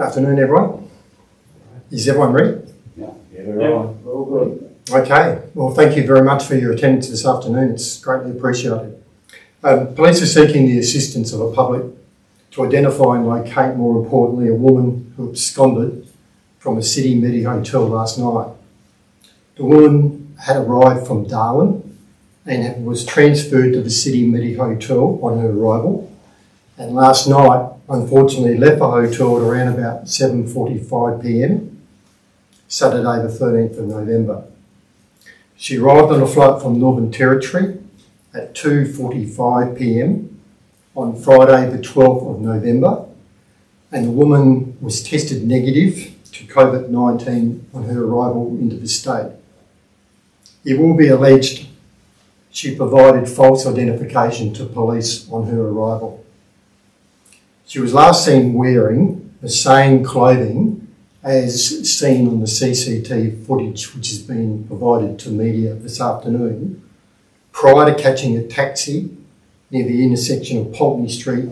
Good afternoon, everyone. Is everyone ready? Yeah, they're all, all good. Okay. Well, thank you very much for your attendance this afternoon. It's greatly appreciated. Um, police are seeking the assistance of the public to identify and locate, more importantly, a woman who absconded from a City Medi hotel last night. The woman had arrived from Darwin and was transferred to the City Medi hotel on her arrival. And last night, unfortunately, left the hotel at around about 7:45 p.m. Saturday, the 13th of November. She arrived on a flight from Northern Territory at 2:45 p.m. on Friday, the 12th of November, and the woman was tested negative to COVID-19 on her arrival into the state. It will be alleged she provided false identification to police on her arrival. She was last seen wearing the same clothing as seen on the CCTV footage which has been provided to media this afternoon prior to catching a taxi near the intersection of Pulteney Street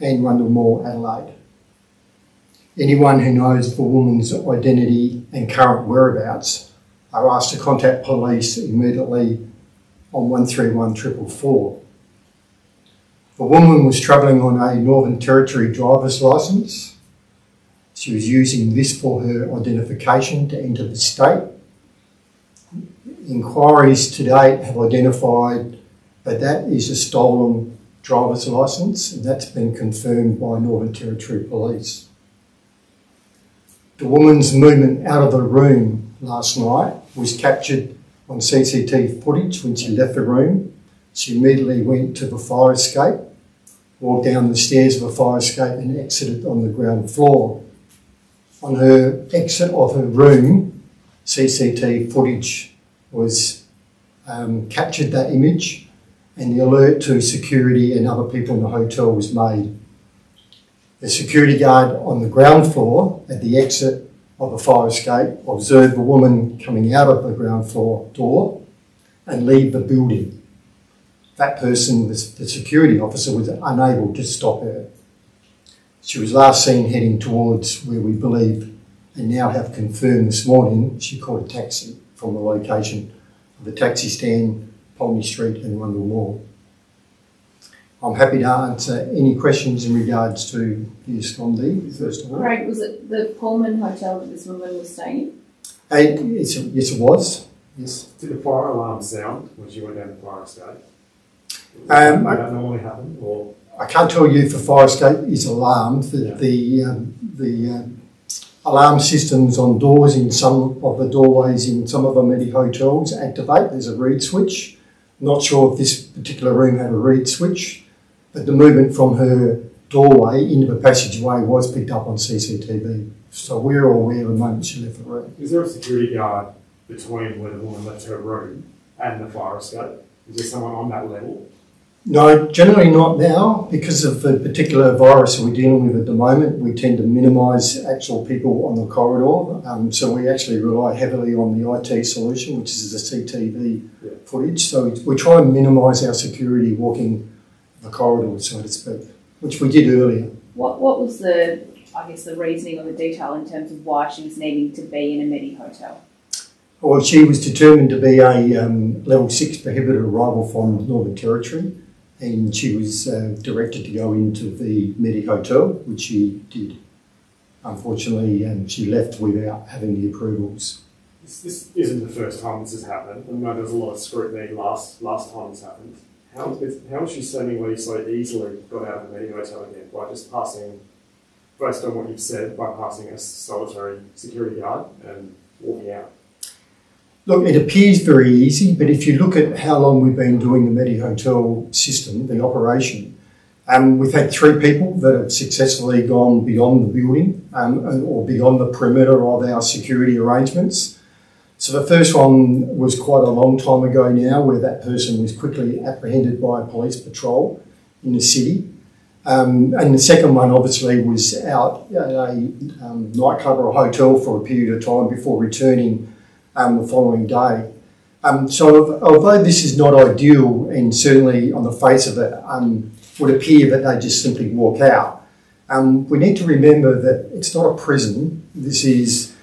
and Rundle Mall, Adelaide. Anyone who knows the woman's identity and current whereabouts are asked to contact police immediately on 131 444. The woman was travelling on a Northern Territory driver's licence. She was using this for her identification to enter the state. Inquiries to date have identified that that is a stolen driver's licence and that's been confirmed by Northern Territory Police. The woman's movement out of the room last night was captured on CCTV footage when she left the room. She immediately went to the fire escape, walked down the stairs of a fire escape and exited on the ground floor. On her exit of her room, CCTV footage was um, captured that image and the alert to security and other people in the hotel was made. The security guard on the ground floor at the exit of the fire escape observed the woman coming out of the ground floor door and leave the building. That person, the security officer, was unable to stop her. She was last seen heading towards where we believe and now have confirmed this morning she caught a taxi from the location of the taxi stand, Pulteney Street and Rundle Mall. I'm happy to answer any questions in regards to the abscondee, first of all. Craig, was it the Pullman Hotel that this woman was staying in? And it's, yes, it was. Yes. Did the fire alarm sound when she went down the fire escape? Um, I- that normally happen, or I can't tell you if a fire escape is alarmed. The Yeah. the, um, the um, alarm systems on doors in some of the doorways in some of the many hotels activate. There's a reed switch. Not sure if this particular room had a reed switch, but the movement from her doorway into the passageway was picked up on CCTV. So we're all aware the moment she left the room. is there a security guard between where the woman left her room and the fire escape? Is there someone on that level? No, generally not now because of the particular virus we're dealing with at the moment. We tend to minimise actual people on the corridor, um, so we actually rely heavily on the IT solution, which is the CTV Yeah. footage. So we, we try and minimise our security walking the corridor, so to speak, which we did earlier. What What was the, I guess, the reasoning or the detail in terms of why she was needing to be in a Medi hotel? Well, she was determined to be a um, level six prohibited arrival from Northern Territory, and she was uh, directed to go into the Medi Hotel, which she did. Unfortunately, she left without having the approvals. This, this isn't the first time this has happened. I know there was a lot of scrutiny last last time this happened. How how is she seemingly so easily got out of the Medi Hotel again by just passing, based on what you've said, by passing a solitary security guard and walking out? Look, it appears very easy, but if you look at how long we've been doing the Medi Hotel system, the operation, um, we've had three people that have successfully gone beyond the building um, or beyond the perimeter of our security arrangements. So the first one was quite a long time ago now, where that person was quickly apprehended by a police patrol in the city. Um, and the second one obviously was out at a um, nightclub or a hotel for a period of time before returning um, the following day. Um, so although this is not ideal and certainly on the face of it um, would appear that they just simply walk out, um, we need to remember that it's not a prison. This is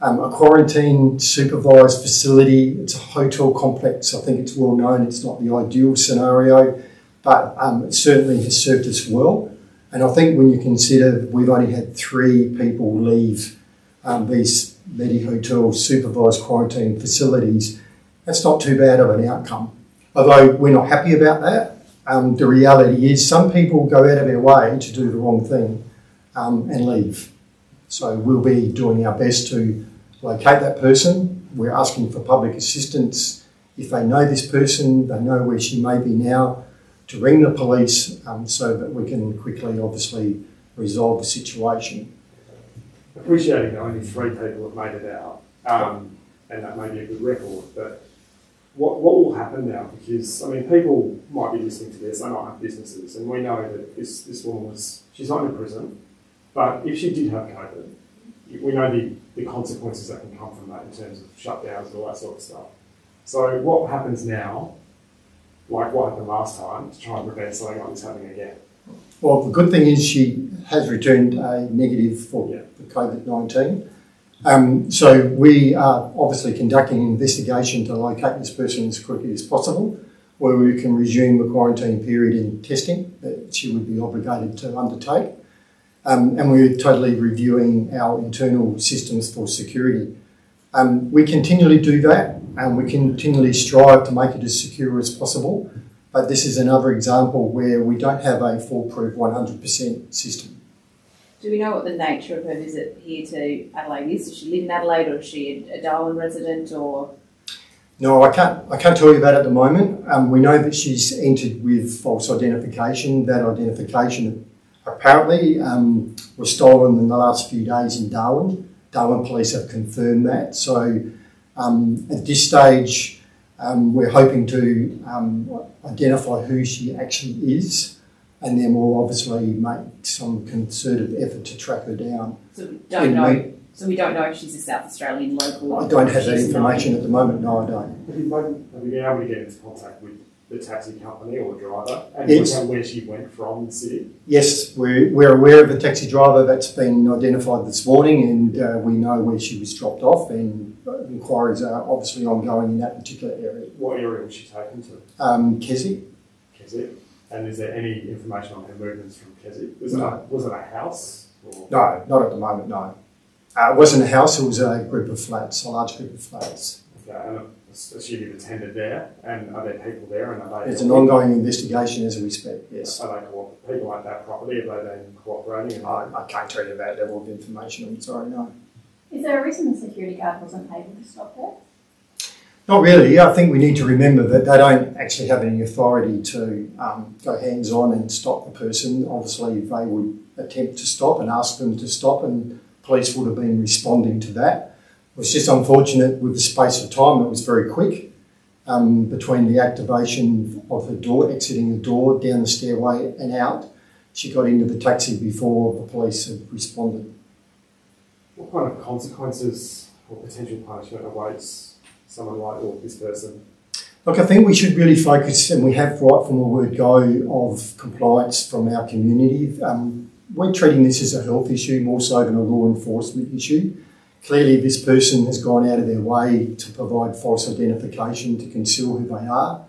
um, a quarantine supervised facility. It's a hotel complex. I think it's well known. It's not the ideal scenario, but um, it certainly has served us well. And I think when you consider we've only had three people leave um, these Medi Hotel supervised quarantine facilities, that's not too bad of an outcome. Although we're not happy about that, um, the reality is some people go out of their way to do the wrong thing um, and leave. So we'll be doing our best to locate that person. We're asking for public assistance. If they know this person, they know where she may be now, to ring the police um, so that we can quickly, obviously, resolve the situation. Appreciating that only three people have made it out, um, and that may be a good record, but what, what will happen now? Because, I mean, people might be listening to this, they might have businesses, and we know that this, this woman was, she's not in prison, but if she did have COVID, we know the, the consequences that can come from that in terms of shutdowns and all that sort of stuff. So what happens now, like what happened last time, to try and prevent something like this happening again? Well, the good thing is she has returned a negative for COVID 19. Um, so we are obviously conducting an investigation to locate this person as quickly as possible, where we can resume the quarantine period and testing that she would be obligated to undertake. Um, and we're totally reviewing our internal systems for security. Um, we continually do that, and we continually strive to make it as secure as possible. But this is another example where we don't have a foolproof 100% system. Do we know what the nature of her visit here to Adelaide is? Does she live in Adelaide or is she a Darwin resident or? No, I can't. I can't tell you that at the moment. Um, we know that she's entered with false identification. That identification apparently um, was stolen in the last few days in Darwin. Darwin police have confirmed that. So um, at this stage, um, we're hoping to um, identify who she actually is, and then we'll obviously make some concerted effort to track her down. So we don't In know. me- So we don't know if she's a South Australian local. I don't have that she's information at the moment. No, I don't. Have you, been- have you been able to get into contact with the taxi company or the driver and Yes. work out where she went from the city? Yes, we're, we're aware of the taxi driver that's been identified this morning and uh, we know where she was dropped off and uh, inquiries are obviously ongoing in that particular area. What area was she taken to? Um, Kessie? Keswick? And is there any information on her movements from Keswick? Was, it, No. a, was it a house? Or? No, not at the moment, no. Uh, it wasn't a house, it was a group of flats, a large group of flats. Okay, and I assume you've attended there, and are there people there, and are they? There's an ongoing investigation as we speak, yes. Are they co- people at that property? Have they been cooperating? And I, I can't tell you that level of information, I'm sorry, no. Is there a reason the security guard wasn't able to stop her? Not really. I think we need to remember that they don't actually have any authority to um, go hands on and stop the person. Obviously, they would attempt to stop and ask them to stop, and police would have been responding to that. It was just unfortunate with the space of time, it was very quick um, between the activation of the door, exiting the door, down the stairway, and out. She got into the taxi before the police had responded. what kind of consequences or potential punishment awaits someone like or this person? Look, I think we should really focus, and we have right from the word go, of compliance from our community. Um, we're treating this as a health issue more so than a law enforcement issue. Clearly, this person has gone out of their way to provide false identification to conceal who they are.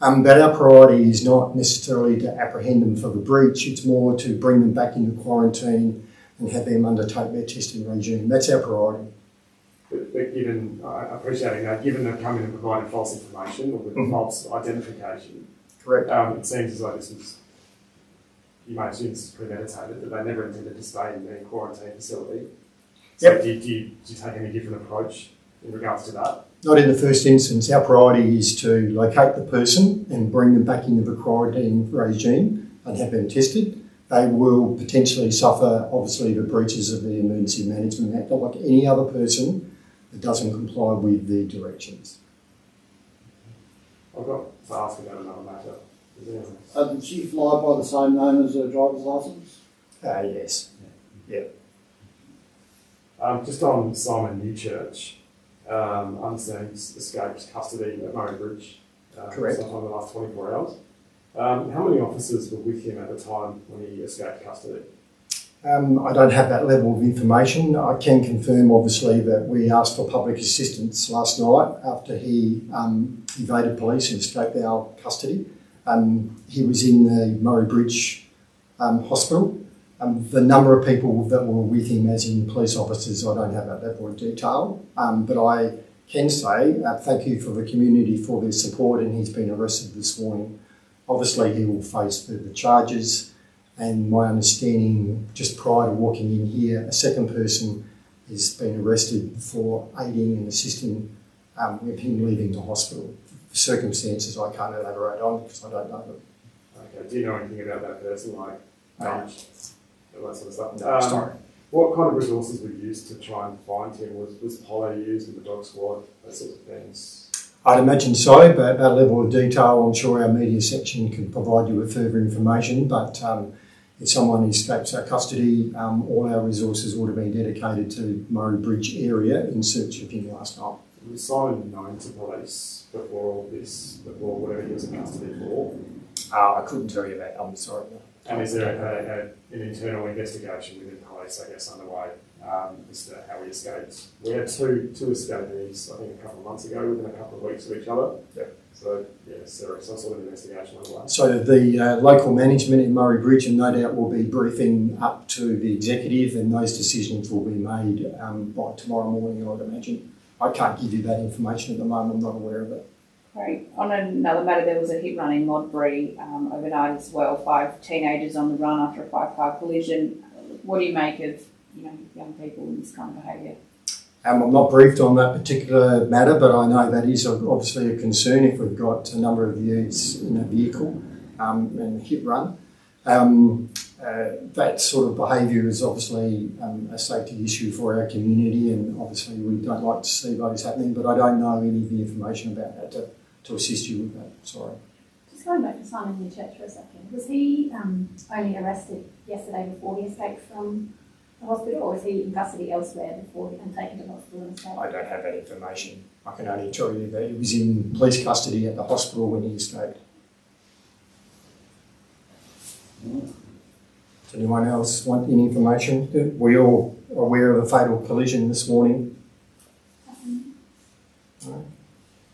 Um, but our priority is not necessarily to apprehend them for the breach, it's more to bring them back into quarantine and have them undertake their testing regime. That's our priority. Given, uh, appreciating that, given they've come in and provided false information or with Mhm. false identification, Correct. um, it seems as though this was, you may assume this is premeditated, that they never intended to stay in the quarantine facility. So Yep. do, you- do, you, do you take any different approach in regards to that? Not in the first instance. Our priority is to locate the person and bring them back into the quarantine regime and have them tested. They will potentially suffer, obviously, the breaches of the Emergency Management Act, like any other person that doesn't comply with the directions. I've got to ask about another matter. Is there anything? Uh, did she fly by the same name as her driver's license? Uh, yes. Um, just on Simon Newchurch, um, I understand he's escaped custody at Murray Bridge uh, Correct. sometime in the last 24 hours. Um, how many officers were with him at the time when he escaped custody? Um, I don't have that level of information. I can confirm, obviously, that we asked for public assistance last night after he um, evaded police and escaped our custody. Um, he was in the Murray Bridge um, Hospital. Um, the number of people that were with him, as in police officers, I don't have that level of detail. Um, but I can say uh, thank you for the community for their support, and he's been arrested this morning. Obviously, he will face further charges. And my understanding, just prior to walking in here, a second person has been arrested for aiding and assisting um, with him leaving the hospital. Circumstances I can't elaborate on because I don't know them. Okay, do you know anything about that person, like No. age, that sort of stuff? No, Um, sorry. What kind of resources were used to try and find him? Was, was PolAir used in the dog squad, that sort of things? I'd imagine so, but that level of detail, I'm sure our media section can provide you with further information. But um, if someone escapes our custody, um, all our resources would have been dedicated to Murray Bridge area in search of him last night. Was Simon known to police before all this, before whatever he was in custody for? Uh, I couldn't tell you that, I'm sorry. And is there a, a, an internal investigation within police, I guess, underway um, as to how he escaped? We had two two escapees, I think, a couple of months ago, within a couple of weeks of each other. Yeah. So, yeah, is there some sort of investigation underway? So the uh, local management in Murray Bridge, and no doubt will be briefing up to the executive, and those decisions will be made um, by tomorrow morning, I'd imagine. I can't give you that information at the moment, I'm not aware of it. Great. On another matter, there was a hit run in Modbury um, overnight as well. Five teenagers on the run after a five-car collision. What do you make of you know young people in this kind of behaviour? Um, I'm not briefed on that particular matter, but I know that is obviously a concern if we've got a number of youths in a vehicle um, and hit run. Um, uh, that sort of behaviour is obviously um, a safety issue for our community, and obviously we don't like to see those happening. But I don't know any of the information about that to, to assist you with that. Sorry. Just going back to Simon New Church for a second, was he um, only arrested yesterday before he escaped from the hospital, or was he in custody elsewhere before and taken to the hospital and escaped? I don't have that information. I can only tell you that he was in police custody at the hospital when he escaped. Does anyone else want any information? Were you all aware of a fatal collision this morning?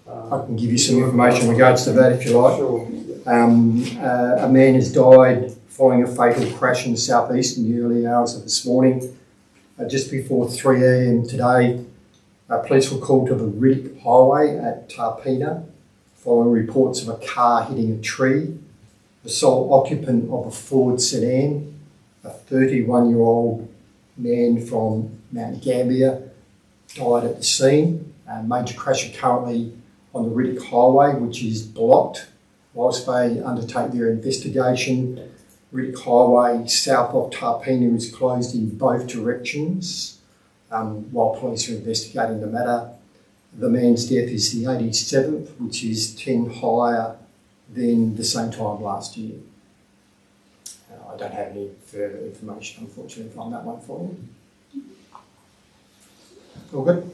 I can give you some information in regards to that if you like. Sure. Um, uh, a man has died following a fatal crash in the southeast in the early hours of this morning. Uh, just before 3 a.m. today, uh, police were called to the Riddoch Highway at Tarpeena following reports of a car hitting a tree. The sole occupant of a Ford sedan, a 31 year old man from Mount Gambier, died at the scene. A major crash currently on the Riddoch Highway, which is blocked whilst they undertake their investigation. Riddoch Highway south of Tarpeena is closed in both directions um, while police are investigating the matter. The man's death is the 87th, which is 10 higher than the same time last year. Uh, I don't have any further information, unfortunately, on that one for you. All good?